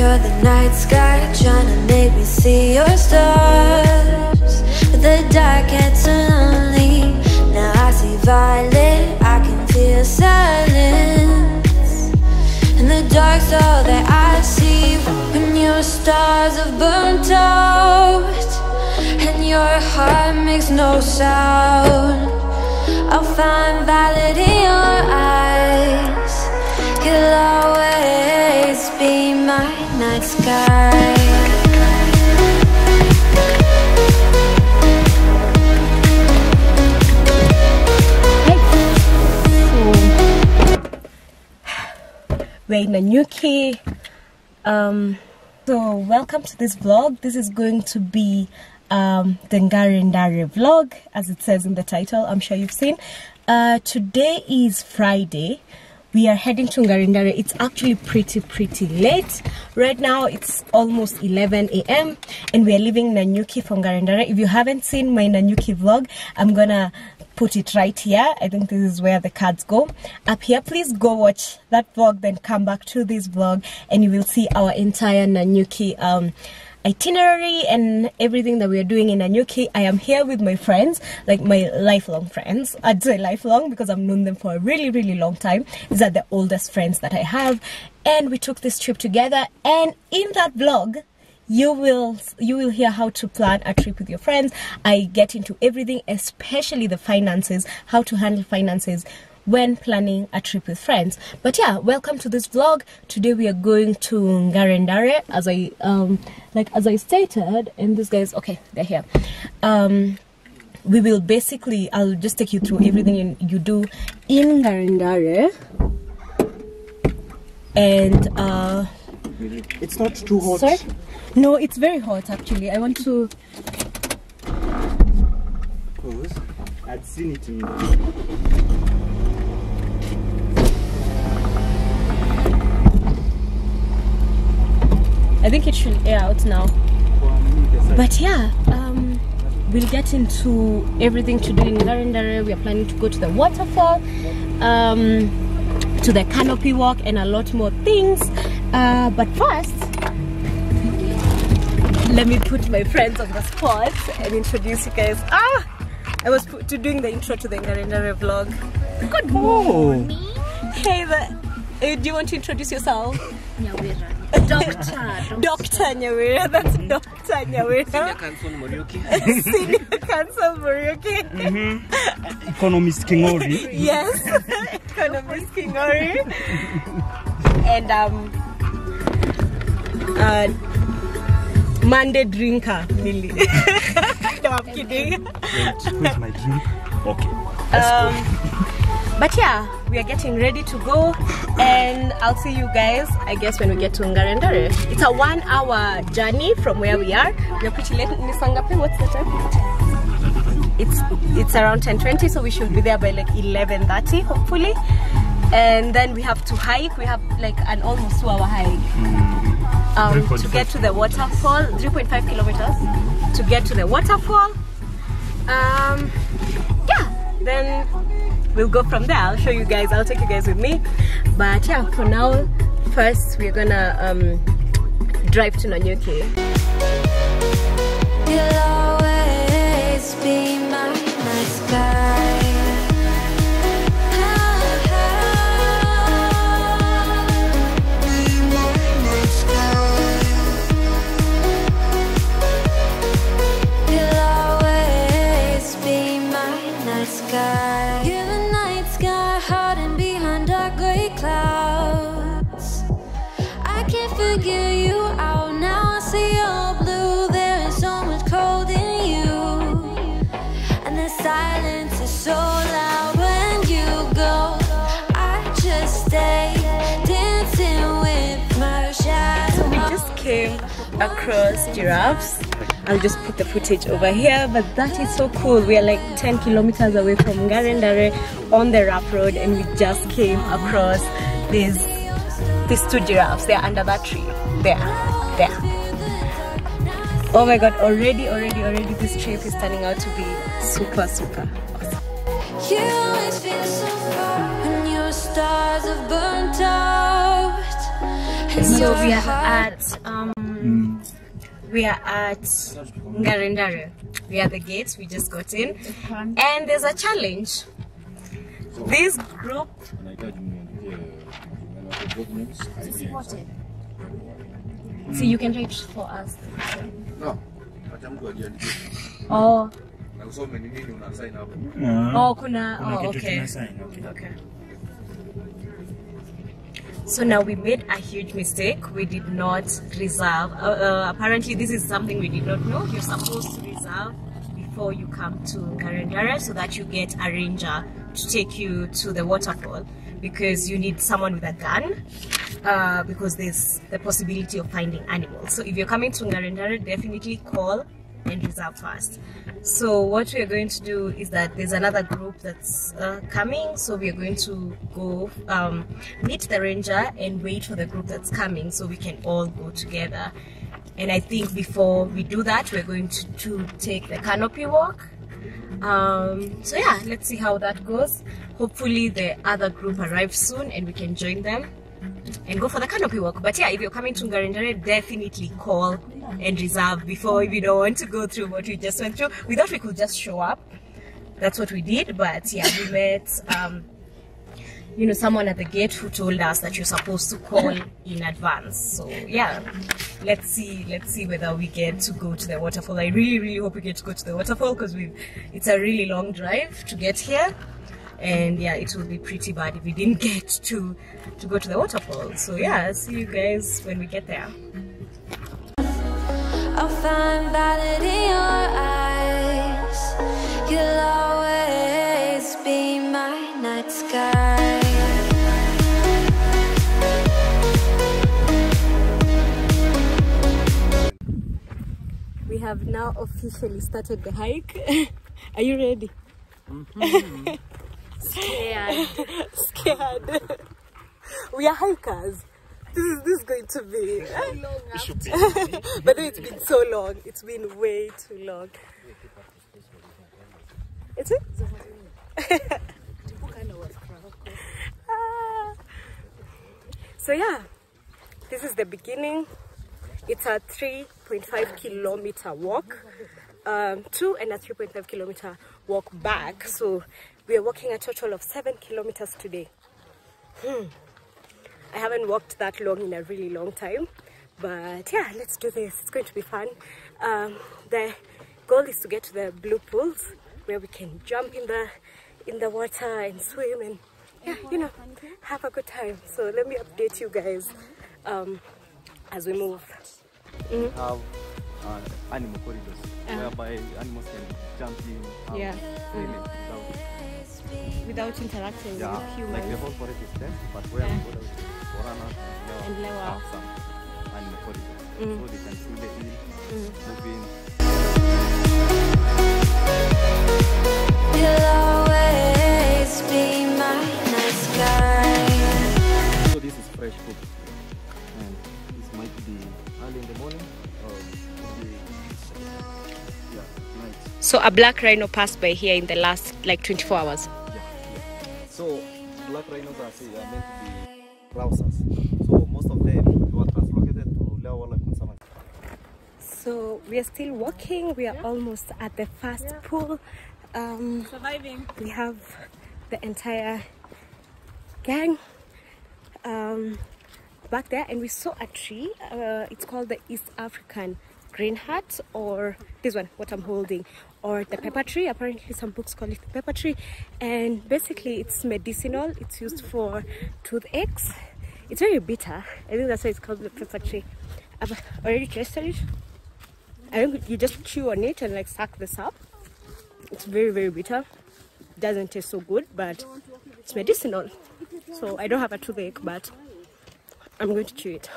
You're the night sky trying to make me see your stars. The dark gets so lonely. Now I see violet, I can feel silence. And the dark's all that I see when your stars have burnt out. And your heart makes no sound. I'll find violet in your eyes. You'll always be my night sky. we're in Nanyuki. Um, so welcome to this vlog. This is going to be um, the Ngare Ndare vlog, as it says in the title. I'm sure you've seen. Uh, today is Friday. We are heading to Ngare Ndare. It's actually pretty, pretty late. Right now, it's almost 11 a.m. and we are leaving Nanyuki for Ngare Ndare. If you haven't seen my Nanyuki vlog, I'm gonna put it right here. I think this is where the cards go. Up here, please go watch that vlog, then come back to this vlog and you will see our entire Nanyuki um, itinerary and everything that we are doing in Nanyuki. I am here with my friends, like my lifelong friends. I'd say lifelong because I've known them for a really, really long time. These are the oldest friends that I have. And we took this trip together. And in that vlog, you will you will hear how to plan a trip with your friends i get into everything especially the finances how to handle finances when planning a trip with friends but yeah welcome to this vlog today we are going to ngare ndare as i um like as i stated and these guys okay they're here um we will basically i'll just take you through everything you do in ngare ndare and uh It's not too hot. Sorry? No, it's very hot actually. I want to. Because I'd seen it in I think it should air out now. But yeah, um, we'll get into everything to do in Ngare Ndare. We are planning to go to the waterfall, um, to the canopy walk, and a lot more things. Uh, but first, let me put my friends on the spot and introduce you guys. Ah, I was put, to doing the intro to the Ngare Ndare vlog. Good morning. Hey, the, uh, do you want to introduce yourself? Doctor. Dr. Nyawira, that's Dr. Nyawira. Council Muriuki. Senior Council Muriuki. Economist Kingori. Yes, economist Kingori. And um, uh, Monday drinker, Lily. no, I'm kidding. Wait, where's my drink? Okay. Um, but yeah, we are getting ready to go, and I'll see you guys, I guess, when we get to Ngare Ndare. It's a one hour journey from where we are. We're pretty late. Nisangape, what's the time? It's it's around 10:20, so we should be there by like 11:30, hopefully. And then we have to hike. We have like an almost two-hour hike um, to get to the waterfall. 3.5 kilometers to get to the waterfall. Um, yeah, then we'll go from there. I'll show you guys. I'll take you guys with me. But yeah, for now, first we're gonna um, drive to Nanyuki. Sky. Across giraffes. I'll just put the footage over here, but that is so cool. We are like 10 kilometers away from Ngare Ndare on the rough road, and we just came across these these two giraffes. They're under that tree. There, there. Oh my god! Already, already, already, this trip is turning out to be super, super awesome. You always feel so far when your stars have burnt out So we are at um, we are at Ngare Ndare. We are at the gates. We just got in, and there's a challenge. This group. See, you can reach for us. No, acha mtu ajiandike. Oh, Na usome ni nini una sign hapo. oh, kuna. Kuna Oh, okay. okay. Okay. So now we made a huge mistake. We did not reserve. Uh, uh, apparently, this is something we did not know. You're supposed to reserve before you come to Ngare Ndare so that you get a ranger to take you to the waterfall because you need someone with a gun uh, because there's the possibility of finding animals. So if you're coming to Ngare Ndare, definitely call and reserve first. So what we are going to do is that there's another group that's uh, coming. So we are going to go um, meet the ranger and wait for the group that's coming so we can all go together. And I think before we do that, we're going to, to take the canopy walk. Um, so yeah, let's see how that goes. Hopefully the other group arrives soon and we can join them and go for the canopy walk. But yeah, if you're coming to Ngare Ndare, definitely call and reserve before if you don't want to go through what we just went through. We thought we could just show up. That's what we did. But yeah, we met, um, you know, someone at the gate who told us that you're supposed to call in advance. So yeah, let's see, let's see whether we get to go to the waterfall. I really, really hope we get to go to the waterfall because we, it's a really long drive to get here and yeah it will be pretty bad if we didn't get to to go to the waterfall so yeah see you guys when we get there I'll find valid in your eyes. You'll always be my night sky. we have now officially started the hike. Are you ready? Mm-hmm. Scared. Scared. We are hikers this is this is going to be but then it's been so long. It's been way too long. Is it? Ah. so yeah. This is the beginning. It's a 3.5 kilometer walk um, two and a 3.5 kilometer walk back. So we are walking a total of seven kilometers today. Hmm. I haven't walked that long in a really long time but yeah let's do this. It's going to be fun. Um, the goal is to get to the blue pools where we can jump in the in the water and swim and yeah you know have a good time. So let me update you guys um, as we move. Have uh, animal corridors whereby animals can jump in out Yeah. freely without, without interacting yeah, with like the humans. whole forest is fenced, but where Yeah. We go to Borana And and Lewa. have some animal Mm. so they can see the in, Mm. move. You'll always be my night sky. So this is fresh food and this might be early in the morning or yeah, night. so a black rhino passed by here in the last like 24 hours Yeah, yeah. So black rhinos are, say, are meant to be grousers. So most of them were translocated to Lewa Lagoon so we are still walking. We are almost at the first pool. Um Surviving. we have the entire gang um back there. And we saw a tree. Uh, it's called the east african greenheart or this one what i'm holding or the pepper tree. Apparently some books call it the pepper tree. And basically it's medicinal. It's used for toothaches. It's very bitter. I think that's why it's called the pepper tree. I've already tasted it. I think you just chew on it and like suck this up. It's very very bitter. Doesn't taste so good but it's medicinal. So i don't have a toothache but i'm going to chew it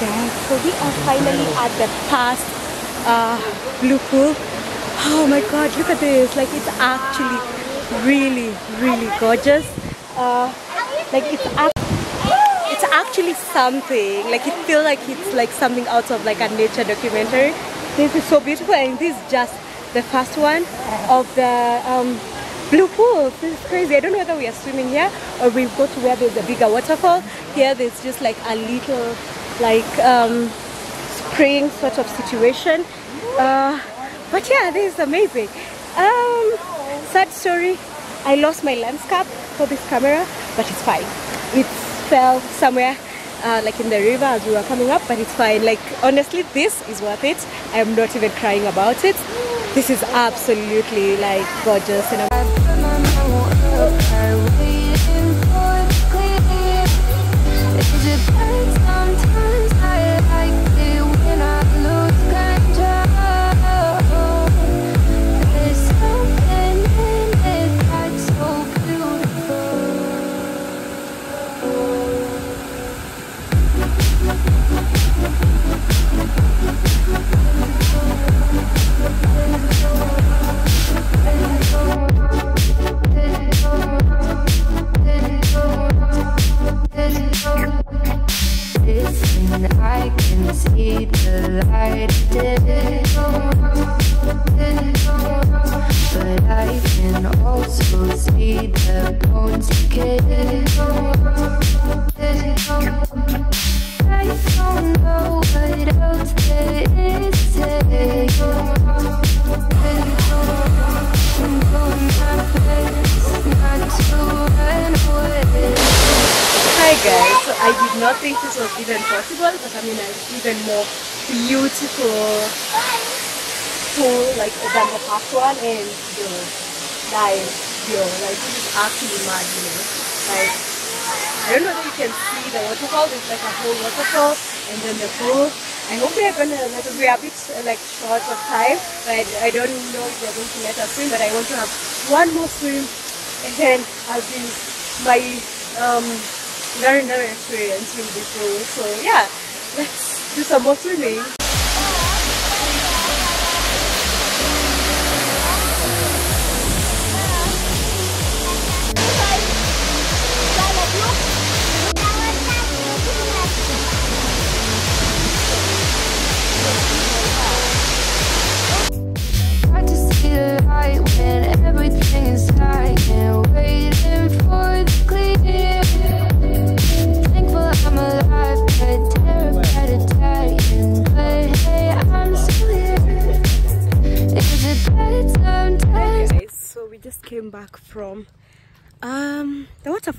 so we are finally at the past uh, blue pool. Oh my god, look at this! Like it's actually really, really gorgeous. Uh, like it's ac- it's actually something. Like it feels like it's like something out of like a nature documentary. This is so beautiful, and this is just the first one of the um, blue pools. This is crazy. I don't know whether we are swimming here or we go to where there's a bigger waterfall. Here, there's just like a little like um, spring sort of situation. Uh, but yeah, this is amazing. Um, sad story. I lost my lens cap for this camera, but it's fine. It fell somewhere, uh, like in the river as we were coming up, but it's fine. Like honestly, this is worth it. I am not even crying about it. This is absolutely like gorgeous, so I did not think this was even possible, but I mean it's even more beautiful pool like than the past one and yo, like yo, like this is actually mad, you know. Like I don't know if you can see the waterfall, there's like a whole waterfall and then the pool. I hope we are gonna let we are a bit like short of time, but I don't know if they're going to let us swim, but I want to have one more swim and then I'll be my um never experience with this pool. So yeah, let's do some more swimming.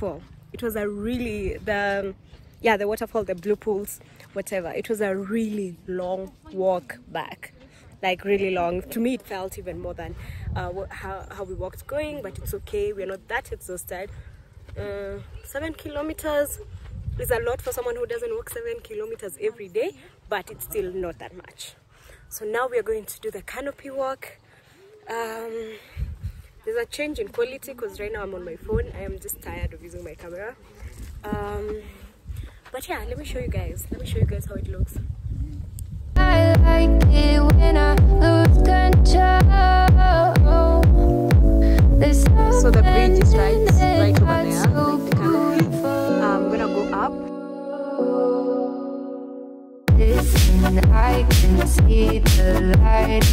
Waterfall it was a really the yeah the waterfall the blue pools whatever. It was a really long walk back like really long. To me it felt even more than uh, how, how we walked going but it's okay. We're not that exhausted. Uh, seven kilometers is a lot for someone who doesn't walk seven kilometers every day but it's still not that much. So now we are going to do the canopy walk. Um, there's a change in quality because right now I'm on my phone. I am just tired of using my camera. Um, but yeah, let me show you guys. Let me show you guys how it looks. I like it when I lose control. So the bridge is right, right over there, like the canopy. I'm gonna go up. Listen, I can see the light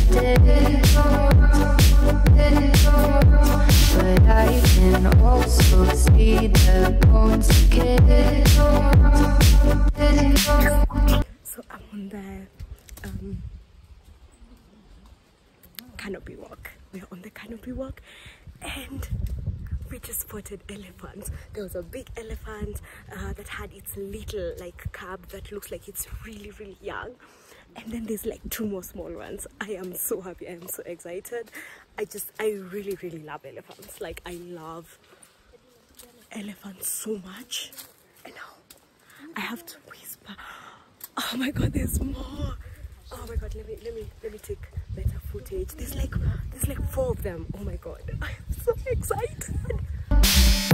So I'm on the um, canopy walk. We're on the canopy walk, and we just spotted elephants. There was a big elephant uh, that had its little like cub that looks like it's really really young. And then there's like two more small ones. I am so happy. I am so excited. I just, I really, really love elephants. Like, I love elephants so much. And now I have to whisper. Oh my god, there's more. Oh my god, let me let me let me take better footage. There's like there's like four of them. Oh my god. I'm so excited.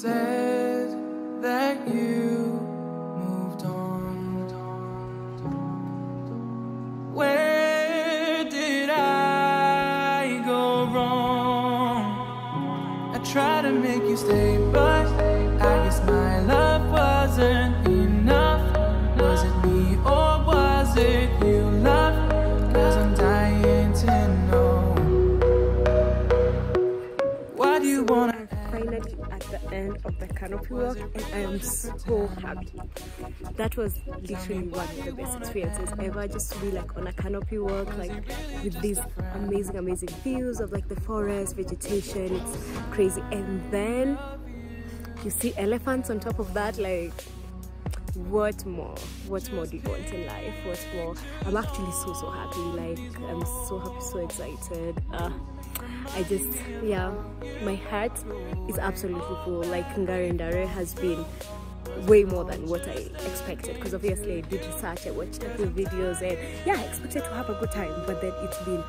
say happy. That was literally one of the best experiences ever just to be like on a canopy walk like with these amazing amazing views of like the forest, vegetation, it's crazy. And then you see elephants on top of that like what more? What more do you want in life? What more? I'm actually so so happy like i'm so happy so excited. Uh, i just yeah my heart is absolutely full. Like Ngare Ndare has been way more than what i expected because obviously i did research i watched a few videos and yeah i expected to have a good time but then it's been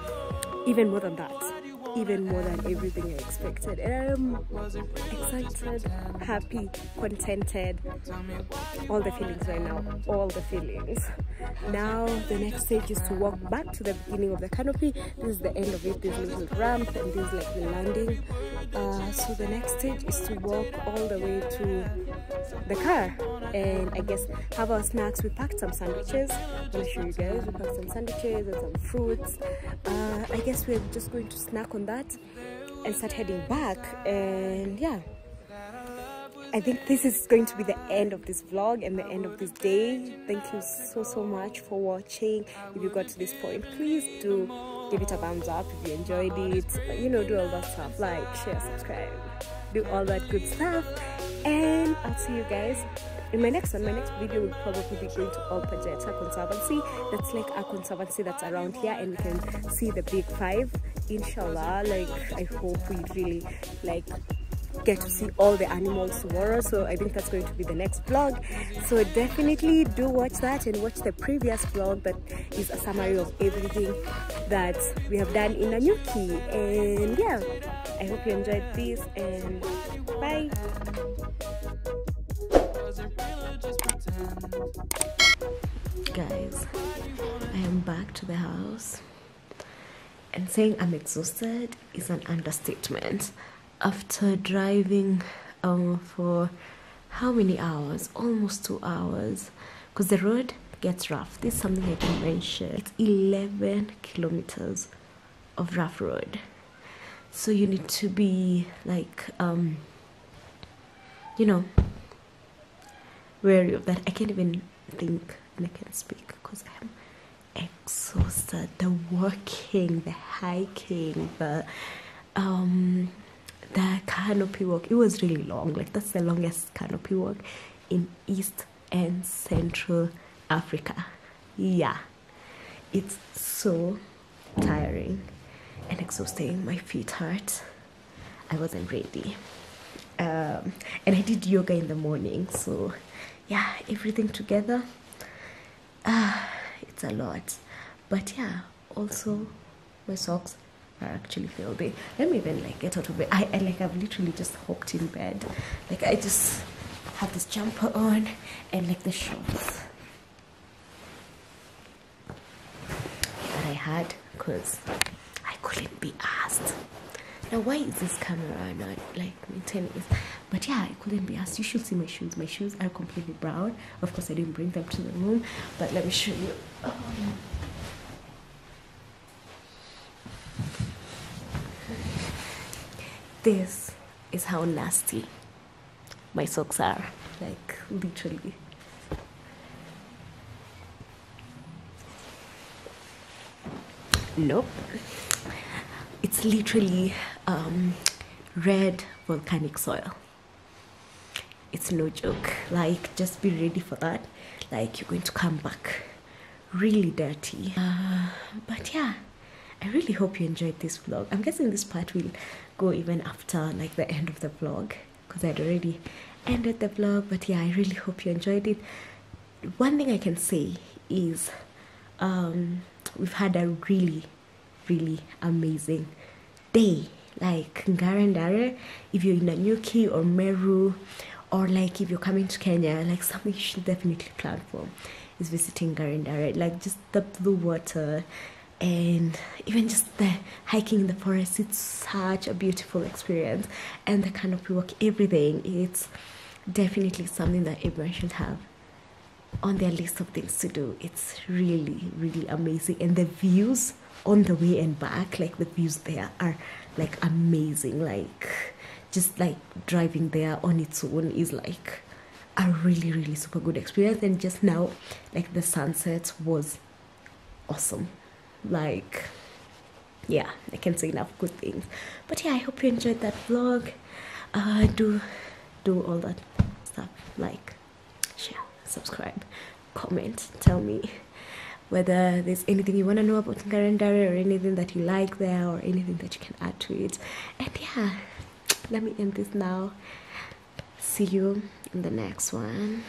even more than that even more than everything I expected. And I'm excited, happy, contented, all the feelings right now, all the feelings. Now the next stage is to walk back to the beginning of the canopy. This is the end of it, this little ramp and this is like the landing. Uh, so the next stage is to walk all the way to the car and I guess have our snacks. We packed some sandwiches. I'm gonna show you guys. We packed some sandwiches and some fruits. Uh, I guess we're just going to snack on that and start heading back. And yeah, I think this is going to be the end of this vlog and the end of this day. Thank you so so much for watching. If you got to this point, please do give it a thumbs up if you enjoyed it. You know, do all that stuff like, share, subscribe, do all that good stuff. And I'll see you guys in my next one. My next video will probably be going to Ol Pejeta Conservancy. That's like a conservancy that's around here, and we can see the big five. Inshallah, like I hope we really like get to see all the animals tomorrow. So i think that's going to be the next vlog. So definitely do watch that and watch the previous vlog that is a summary of everything that we have done in Nanyuki and yeah i hope you enjoyed this and bye. Guys i am back to the house and saying i'm exhausted is an understatement. After driving um, for how many hours? Almost two hours. Because the road gets rough. This is something i can mention. It's 11 kilometers of rough road. So you need to be like um you know wary of that. I can't even think and i can't speak because i am exhausted the walking the hiking the um the canopy walk. It was really long. Like that's the longest canopy walk in east and central africa. Yeah. It's so tiring and exhausting. My feet hurt. I wasn't ready. Um, and i did yoga in the morning so yeah everything together. Uh, it's a lot. But yeah also my socks are actually filthy. Let me even like get out of bed I, I like i've literally just hopped in bed. Like i just have this jumper on and like the shorts that i had because i couldn't be asked now why is this camera not like maintaining this but yeah i couldn't be asked. You should see my shoes. My shoes are completely brown. Of course i didn't bring them to the room but let me show you. This is how nasty my socks are. Like literally. Nope it's literally um, red volcanic soil it's no joke like just be ready for that like you're going to come back really dirty uh, but yeah I really hope you enjoyed this vlog. I'm guessing this part will go even after like the end of the vlog because I'd already ended the vlog. But yeah, I really hope you enjoyed it. One thing I can say is um, we've had a really, really amazing day. like Ngare Ndare, if you're in Nanyuki or Meru, or like if you're coming to Kenya, like something you should definitely plan for is visiting Ngare Ndare. Like just the blue water and even just the hiking in the forest it's such a beautiful experience and the canopy walk everything it's definitely something that everyone should have on their list of things to do it's really really amazing and the views on the way and back like the views there are like amazing. Like just like driving there on its own is like a really really super good experience. And just now like the sunset was awesome. Like yeah i can say enough good things. But yeah i hope you enjoyed that vlog. Uh do do all that stuff. Like share subscribe comment tell me whether there's anything you want to know about Ngare Ndare or anything that you like there or anything that you can add to it. And yeah let me end this now. See you in the next one